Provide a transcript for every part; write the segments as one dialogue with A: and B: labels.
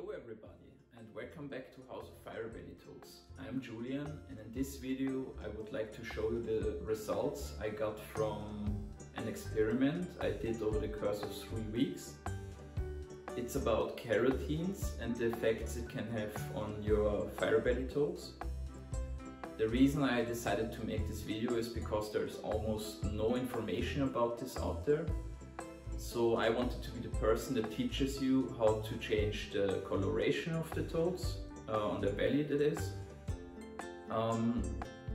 A: Hello everybody and welcome back to House of Fire Belly Toads. I'm Julian and in this video I would like to show you the results I got from an experiment I did over the course of three weeks. It's about carotenes and the effects it can have on your fire belly toads. The reason I decided to make this video is because there's almost no information about this out there so I wanted to be the person that teaches you how to change the coloration of the toads, uh, on the belly that is. Um,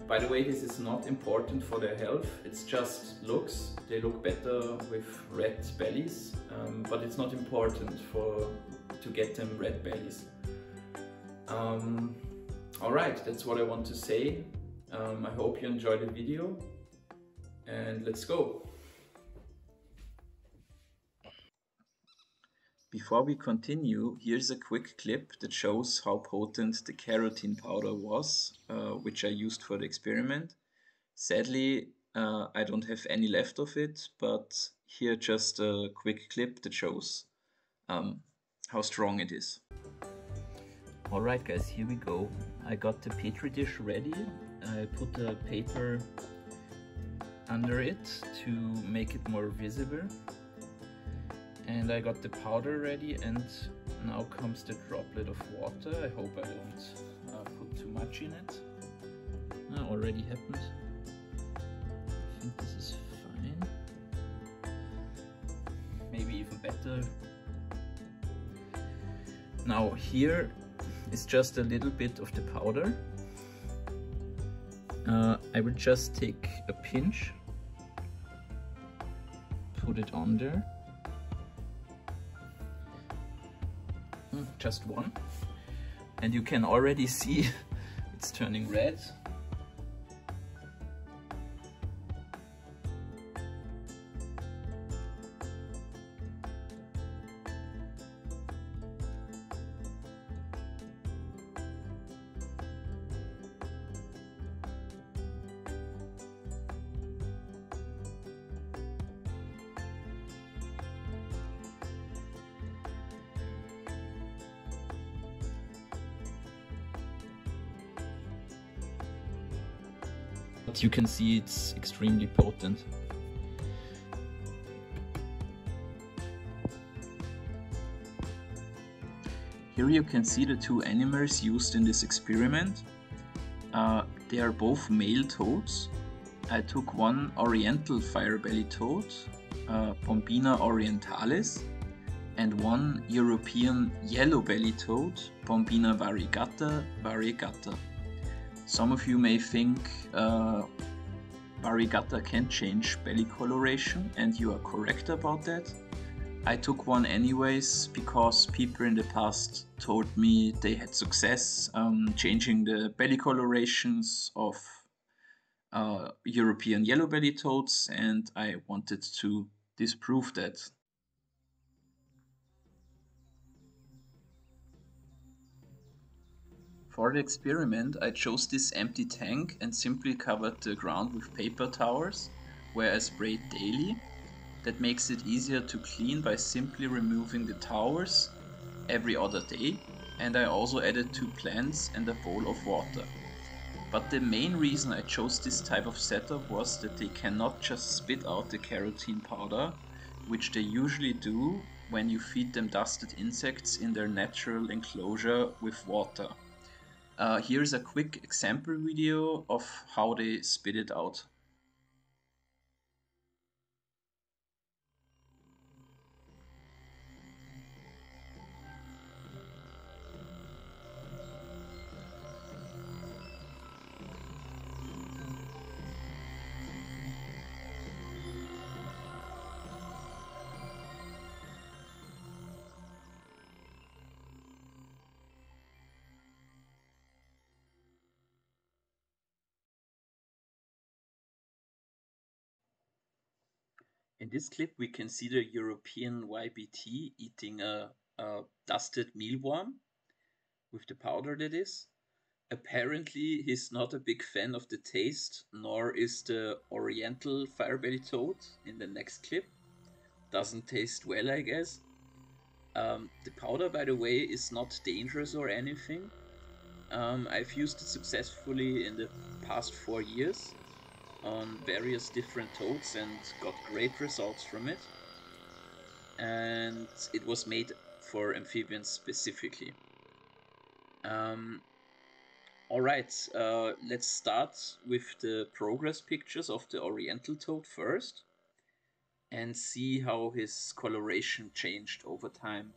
A: by the way, this is not important for their health, it's just looks. They look better with red bellies, um, but it's not important for to get them red bellies. Um, Alright, that's what I want to say. Um, I hope you enjoyed the video and let's go. Before we continue, here's a quick clip that shows how potent the carotene powder was, uh, which I used for the experiment. Sadly, uh, I don't have any left of it, but here just a quick clip that shows um, how strong it is. Alright guys, here we go. I got the petri dish ready. I put the paper under it to make it more visible and I got the powder ready and now comes the droplet of water. I hope I don't uh, put too much in it. That already happened. I think this is fine. Maybe even better. Now here is just a little bit of the powder. Uh, I will just take a pinch, put it on there just one. And you can already see it's turning red. But you can see it's extremely potent. Here you can see the two animals used in this experiment. Uh, they are both male toads. I took one oriental firebelly toad, uh, Bombina orientalis, and one European yellow belly toad, Bombina variegata variegata. Some of you may think uh, variegata can change belly coloration and you are correct about that. I took one anyways because people in the past told me they had success um, changing the belly colorations of uh, European yellow belly toads and I wanted to disprove that. For the experiment I chose this empty tank and simply covered the ground with paper towels where I sprayed daily. That makes it easier to clean by simply removing the towels every other day and I also added two plants and a bowl of water. But the main reason I chose this type of setup was that they cannot just spit out the carotene powder, which they usually do when you feed them dusted insects in their natural enclosure with water. Uh, here's a quick example video of how they spit it out. In this clip we can see the European YBT eating a, a dusted mealworm with the powder that is. Apparently he's not a big fan of the taste, nor is the oriental firebelly toad in the next clip. Doesn't taste well I guess.
B: Um, the powder, by the way, is not dangerous or anything. Um, I've used it successfully in the past four years on various different toads and got great results from it. And it was made for amphibians specifically. Um, Alright, uh, let's start with the progress pictures of the oriental toad first and see how his coloration changed over time.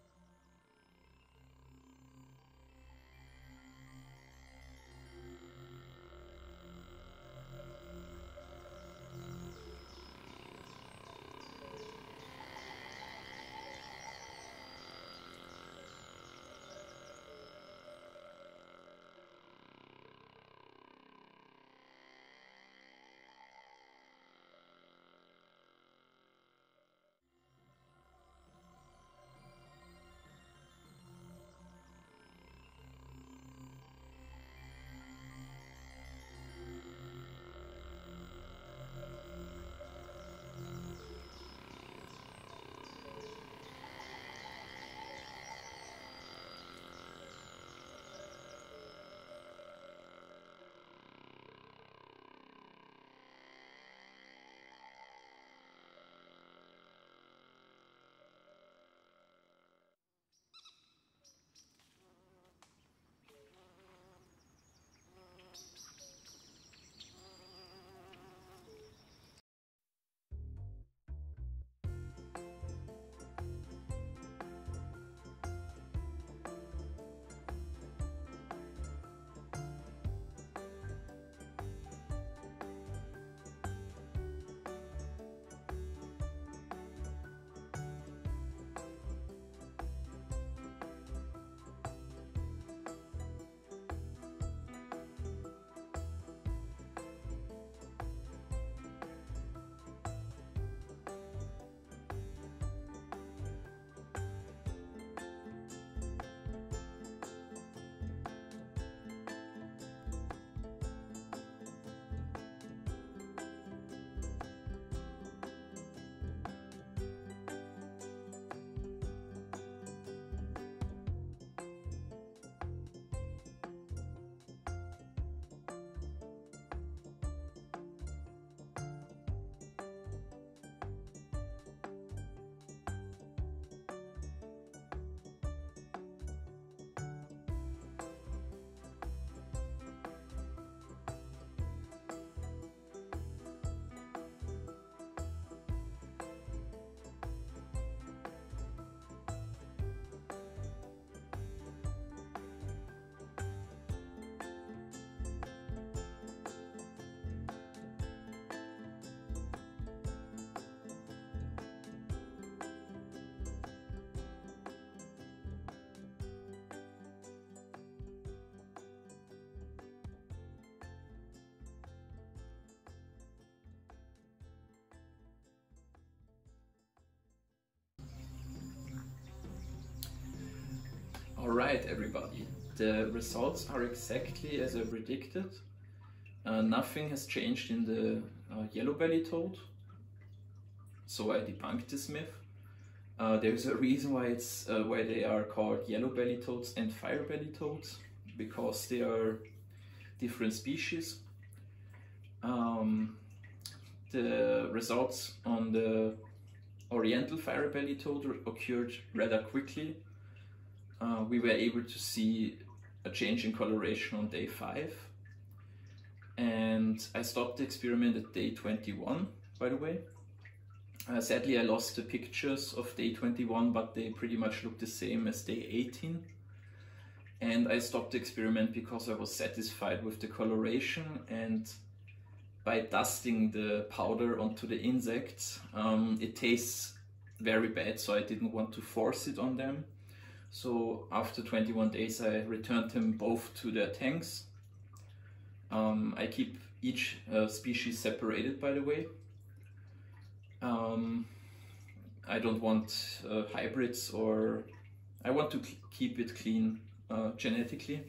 A: Alright everybody, the results are exactly as I predicted. Uh, nothing has changed in the uh, yellow belly toad, so I debunked this myth. Uh, there's a reason why it's uh, why they are called yellow belly toads and fire belly toads, because they are different species. Um, the results on the oriental fire belly toad occurred rather quickly uh, we were able to see a change in coloration on day 5 and I stopped the experiment at day 21 by the way. Uh, sadly I lost the pictures of day 21 but they pretty much look the same as day 18 and I stopped the experiment because I was satisfied with the coloration and by dusting the powder onto the insects um, it tastes very bad so I didn't want to force it on them so after 21 days, I returned them both to their tanks. Um, I keep each uh, species separated, by the way. Um, I don't want uh, hybrids or I want to keep it clean uh, genetically.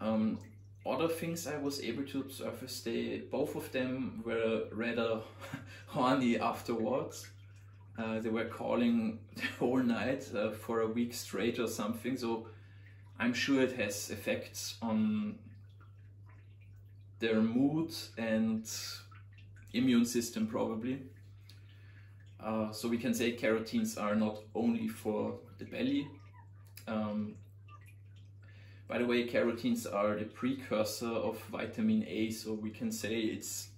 A: Um, other things I was able to observe is they both of them were rather horny afterwards. Uh, they were calling the whole night uh, for a week straight or something. So I'm sure it has effects on their mood and immune system probably. Uh, so we can say carotenes are not only for the belly. Um, by the way, carotenes are the precursor of vitamin A, so we can say it's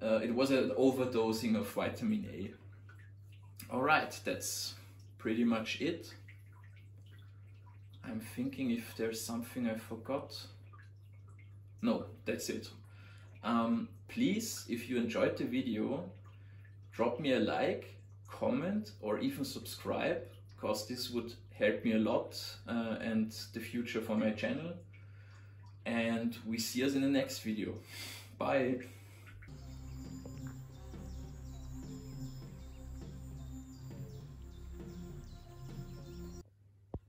A: uh, it was an overdosing of vitamin A. Alright, that's pretty much it. I'm thinking if there's something I forgot. No, that's it. Um, please, if you enjoyed the video, drop me a like, comment or even subscribe because this would help me a lot uh, and the future for my channel. And we see us in the next video. Bye!